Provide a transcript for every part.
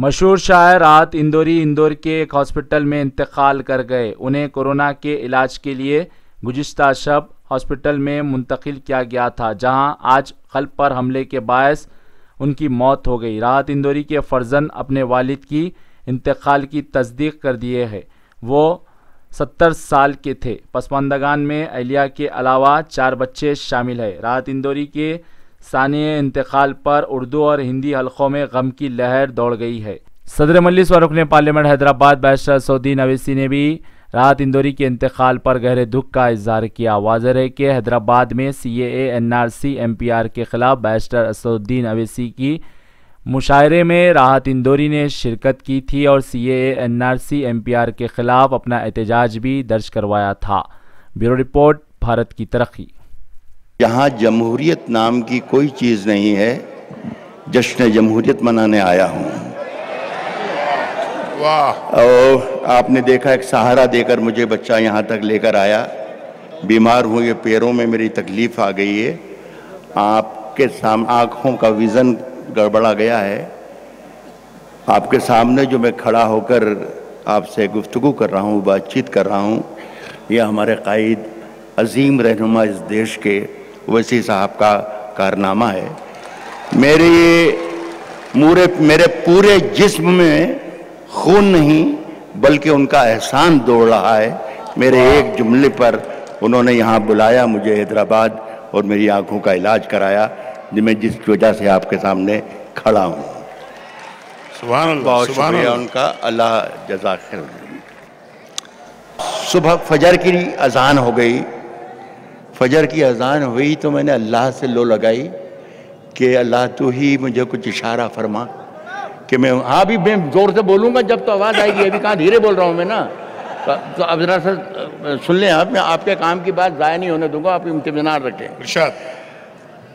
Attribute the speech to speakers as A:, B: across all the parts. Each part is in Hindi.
A: मशहूर शायर राहत इंदौरी, इंदौर के एक हॉस्पिटल में इंतकाल कर गए। उन्हें कोरोना के इलाज के लिए गुज्त शब हॉस्पिटल में मुंतकिल किया गया था, जहाँ आज कल्ब पर हमले के बायस उनकी मौत हो गई। राहत इंदौरी के फर्जन अपने वालिद की इंतकाल की तस्दीक कर दिए है। वो सत्तर साल के थे। पसमानदगान में अलिया के अलावा चार बच्चे शामिल है। राहत इंदौरी के सानिय इंतकाल पर उर्दू और हिंदी हलकों में गम की लहर दौड़ गई है। सदर मजलिस व रुकन पार्लियामेंट हैदराबाद बैरिस्टर सऊदीन अवैसी ने भी राहत इंदौरी के इंतकाल पर गहरे दुख का इजहार किया। वाजह है कि हैदराबाद में C N R C M P R के खिलाफ बैरिस्टर असदुद्दीन अवैसी की मुशायरे में राहत इंदौरी ने शिरकत की थी और C N R C M P R के खिलाफ अपना एहतजाज भी दर्ज करवाया था। ब्यूरो रिपोर्ट, भारत की तरक्की।
B: यहाँ जमहूरियत नाम की कोई चीज़ नहीं है जश्न जमहूरियत मनाने आया हूँ।
C: वाह।
B: और आपने देखा एक सहारा देकर मुझे बच्चा यहाँ तक लेकर आया। बीमार हूँ ये पैरों में मेरी तकलीफ़ आ गई है। आपके साम आँखों का विज़न गड़बड़ा गया है। आपके सामने जो मैं खड़ा होकर आपसे गुफ्तगु कर रहा हूँ बातचीत कर रहा हूँ यह हमारे कायद अजीम रहनुमा इस देश के वसी साहब का कारनामा है। मेरे ये मूरे मेरे पूरे जिस्म में खून नहीं बल्कि उनका एहसान दौड़ रहा है। मेरे एक जुमले पर उन्होंने यहाँ बुलाया मुझे हैदराबाद और मेरी आँखों का इलाज कराया मैं जिस वजह से आपके सामने खड़ा हूँ। बहुत शुक्रिया उनका अल्लाह जजा खैर। सुबह फजर की अजान हो गई फजर की अजान हुई तो मैंने अल्लाह से लो लगाई कि अल्लाह तू ही मुझे कुछ इशारा फरमा कि मैं हाँ। भी मैं ज़ोर से बोलूँगा जब तो आवाज़ आएगी अभी कहाँ धीरे बोल रहा हूँ मैं ना। तो, तो अब जरा सा सुन लें आप मैं आपके काम की बात ज़ाया नहीं होने दूँगा आप इम्तमान रखें।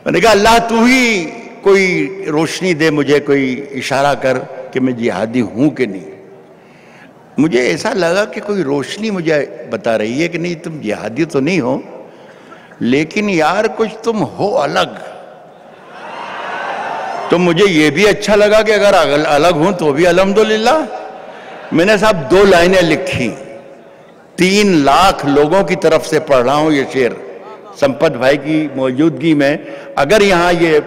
B: मैंने कहा अल्लाह तू ही कोई रोशनी दे मुझे कोई इशारा कर कि मैं जिहादी हूँ कि नहीं? मुझे ऐसा लगा कि कोई रोशनी मुझे बता रही है कि नहीं तुम जिहादी तो नहीं हो। लेकिन यार कुछ तुम हो अलग। तो मुझे ये भी अच्छा लगा कि अगर अलग हूँ तो भी अल्हम्दुलिल्लाह। मैंने साहब दो लाइनें लिखी। तीन लाख लोगों की तरफ़ से पढ़ रहा हूँ ये शेर। संपत भाई की मौजूदगी में। अगर यहाँ ये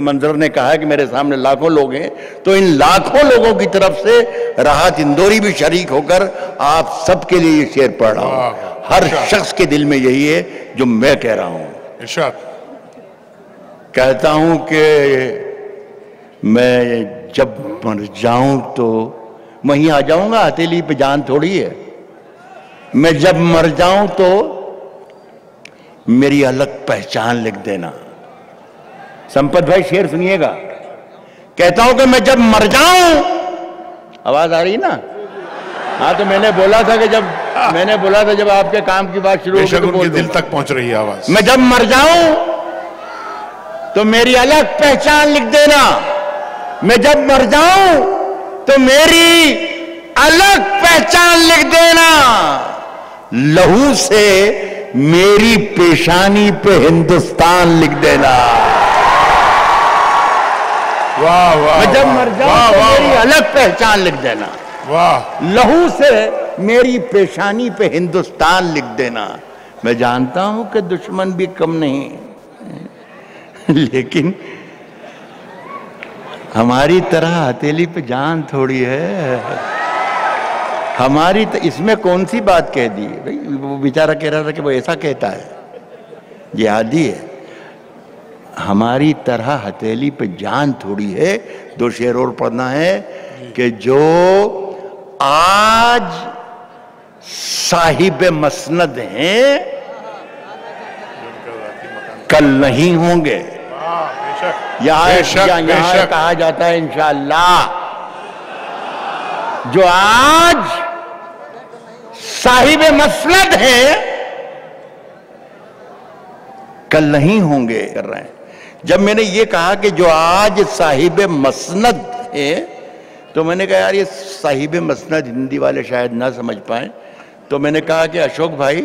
B: मंजर ने कहा कि मेरे सामने लाखों लोग हैं तो इन लाखों लोगों की तरफ़ से राहत इंदौरी भी शरीक होकर आप सबके लिए ये शेर पढ़ रहा हूँ। हर शख्स के दिल में यही है जो मैं कह रहा हूँ।
C: इरशाद।
B: कहता हूँ कि मैं जब मर जाऊँ तो वहीं आ जाऊँगा हथेली पे जान थोड़ी है। मैं जब मर जाऊँ तो मेरी अलग पहचान लिख देना। संपत भाई शेर सुनिएगा। कहता हूँ कि मैं जब मर जाऊँ आवाज़ आ रही ना? हाँ तो मैंने बोला था कि जब मैंने बोला था जब आपके काम की बात शुरू होगी तो
C: दिल तक पहुँच रही है आवाज़।
B: मैं जब मर जाऊँ तो मेरी अलग पहचान लिख देना। मैं जब मर जाऊँ तो मेरी अलग पहचान लिख देना। लहू से मेरी पेशानी पे हिंदुस्तान लिख देना।
C: वाह वाह
B: मैं जब मर जाऊँ तो मेरी अलग पहचान लिख देना।
C: वाह।
B: लहू से मेरी पेशानी पे हिंदुस्तान लिख देना। मैं जानता हूँ कि दुश्मन भी कम नहीं। लेकिन हमारी तरह हथेली पे जान थोड़ी है। हमारी तो इसमें कौन सी बात कह दी? भाई, वो बेचारा कह रहा था कि वो ऐसा कहता है। ये आदि है। हमारी तरह हथेली पे जान थोड़ी है। दो शेर और पढ़ना है कि जो आज साहिब मसनद हैं। कल नहीं होंगे। यहाँ यहाँ कहा जाता है इंशाल्लाह। जो आज साहिब मसनद हैं कल नहीं होंगे कर रहे हैं। जब मैंने ये कहा कि जो आज साहिब मसनद है तो मैंने कहा यार ये साहिब मसनद हिंदी वाले शायद ना समझ पाए। तो मैंने कहा कि अशोक भाई,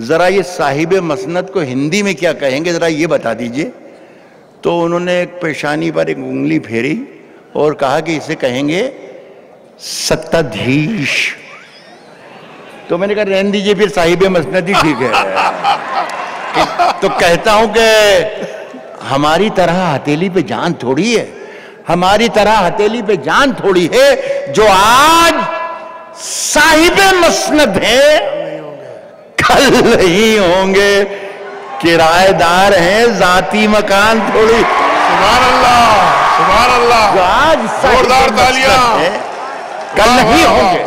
B: ज़रा ये साहिब मसनत को हिंदी में क्या कहेंगे, ज़रा ये बता दीजिए। तो उन्होंने एक पेशानी पर एक उंगली फेरी और कहा कि इसे कहेंगे सत्ताधीश। तो मैंने कहा, रहने दीजिए, फिर साहिब मसनत ही ठीक है। तो कहता हूँ कि हमारी तरह हथेली पे जान थोड़ी है, हमारी तरह हथेली पे जान थोड़ी है, जो आज साहिब मसनद है। कल नहीं होंगे। किराएदार हैं जाती मकान थोड़ी।
C: सुभान अल्लाह सुभान अल्लाह
B: जो आज
C: जोरदार तालियाँ।
B: कल नहीं होंगे।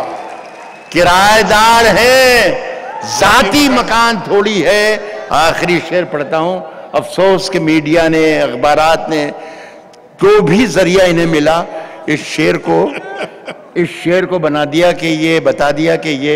B: किराएदार हैं जाती मकान थोड़ी है। आखिरी शेर पढ़ता हूँ। अफसोस के मीडिया ने अखबारात ने जो भी ज़रिया इन्हें मिला इस शेर को इस शेर को बना दिया कि ये बता दिया कि ये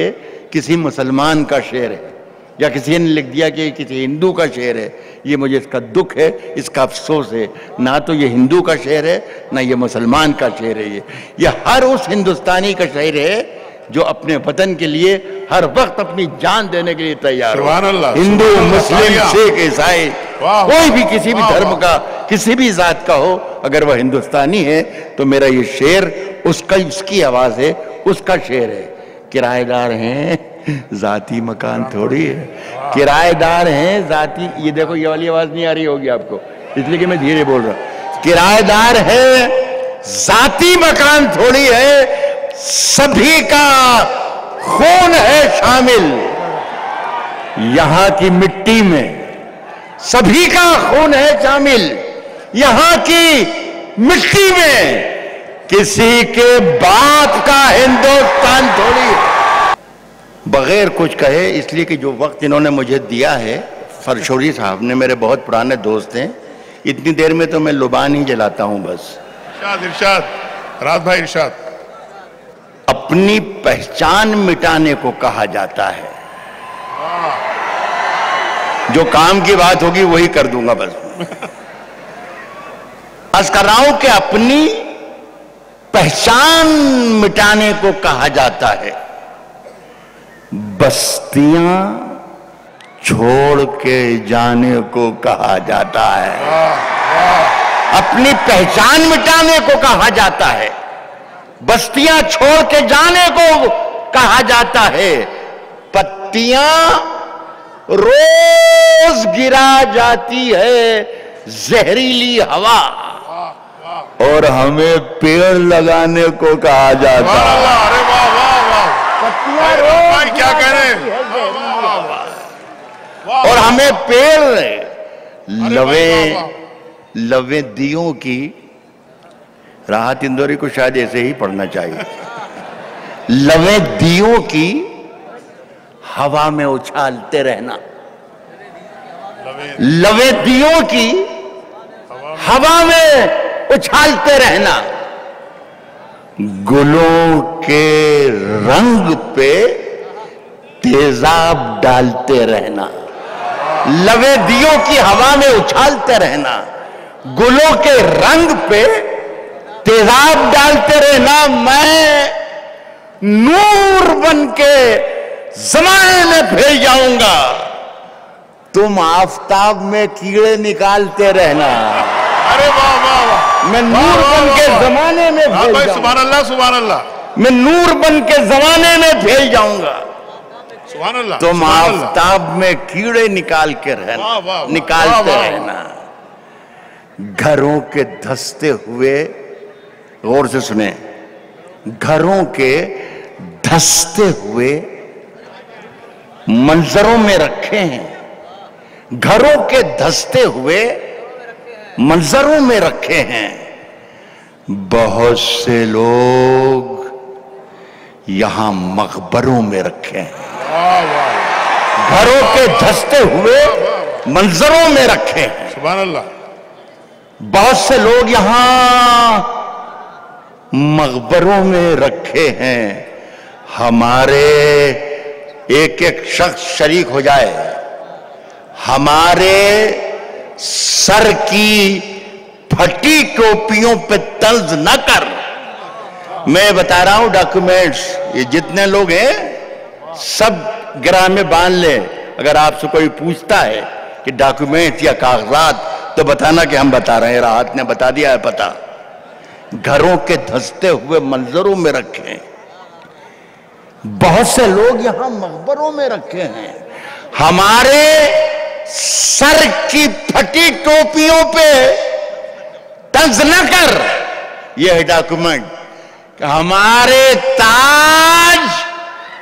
B: किसी मुसलमान का शेर है या किसी ने लिख दिया कि किसी हिंदू का शेर है। ये मुझे इसका दुख है इसका अफसोस है। ना तो ये हिंदू का शेर है ना ये मुसलमान का शेर है ये। ये हर उस हिंदुस्तानी का शेर है जो अपने वतन के लिए हर वक्त अपनी जान देने के लिए तैयार हिंदू मुस्लिम सिख ईसाई कोई भी किसी भी धर्म का किसी भी जात का हो अगर वह हिंदुस्तानी है तो मेरा ये शेर उसका, उसकी आवाज़ है, उसका शेर है। किराएदार हैं, जाती मकान थोड़ी है। किराएदार हैं, जाती, ये देखो, ये वाली आवाज़ नहीं आ रही होगी आपको। इसलिए कि मैं धीरे बोल रहा किराएदार है, जाती मकान थोड़ी है, सभी का खून है शामिल। यहाँ की मिट्टी में सभी का खून है शामिल। यहाँ की मिट्टी में किसी के बाप का हिंदुस्तान थोड़ी। बगैर कुछ कहे इसलिए कि जो वक्त इन्होंने मुझे दिया है फरशोरी साहब ने मेरे बहुत पुराने दोस्त हैं इतनी देर में तो मैं लुबान ही जलाता हूँ बस।
C: इरशाद इरशाद राज भाई इर्शाद।
B: अपनी पहचान मिटाने को कहा जाता है। जो काम की बात होगी वही कर दूँगा बस। अर्ज़ कर रहा हूँ कि अपनी पहचान मिटाने को कहा जाता है। बस्तियाँ छोड़ के जाने को कहा जाता है। अपनी पहचान मिटाने को कहा जाता है। बस्तियाँ छोड़ के जाने को कहा जाता है। पत्तियाँ रोज गिरा जाती है जहरीली हवा। और हमें पेड़ लगाने को कहा जाता है।
C: अरे वाह वाह वाह।
B: पत्तियाँ
C: भाई, भाई, क्या। वाह
B: और हमें पेड़ लवे लवे दियों की राहत इंदौरी को शायद ऐसे ही पढ़ना चाहिए। लवे दियों की हवा में उछालते रहना।
C: लवे
B: लवे दियों की हवा में उछालते रहना। गुलों के रंग पे तेजाब डालते रहना। लवे दियों की हवा में उछालते रहना। गुलों के रंग पे तेजाब डालते रहना। मैं नूर बन के जमाने में फैल जाऊँगा। तुम आफताब में कीड़े निकालते रहना।
C: अरे वाह वाह वाह।
B: मैं नूर बन के। जमाने में
C: हाँ सुभान अल्लाह सुभान अल्लाह
B: मैं नूर बन के जमाने में फैल जाऊँगा तुम। आफताब में कीड़े निकाल के रहना निकालते। रहना घरों के धसते हुए गौर से सुने घरों के धसते हुए मंजरों में रखे हैं घरों के धसते हुए मंजरों में रखे हैं। बहुत से लोग यहाँ मकबरों में रखे हैं। घरों के धसते हुए मंजरों में रखे हैं।
C: सुभान अल्लाह
B: बहुत से लोग यहाँ मकबरों में रखे हैं। हमारे एक एक शख्स शरीक हो जाए। हमारे सर की फटी टोपियों पे तर्ज न कर। मैं बता रहा हूँ डॉक्यूमेंट्स ये जितने लोग हैं, सब गिरा में बाँध ले। अगर आपसे कोई पूछता है कि डॉक्यूमेंट्स या कागजात तो बताना कि हम बता रहे हैं, राहत ने बता दिया है पता। घरों के धंसते हुए मंजरों में रखे हैं। बहुत से लोग यहाँ मकबरों में रखे हैं। हमारे सर की फटी टोपियों पे तंज न कर। यह डॉक्यूमेंट हमारे ताज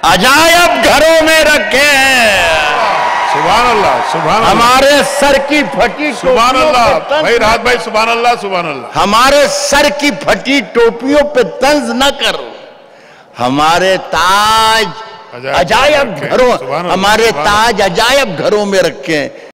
B: अजायब घरों में रखे हैं।
C: सुबह अल्लाह सुबह
B: हमारे सर की फटी
C: सुबह अल्लाह भाई राहत भाई सुबह अल्लाह सुबह अल्लाह
B: हमारे सर की फटी टोपियों पे तंज न कर। हमारे ताज
C: अजायब।
B: घरों हमारे ताज अजायब घरों में रखे हैं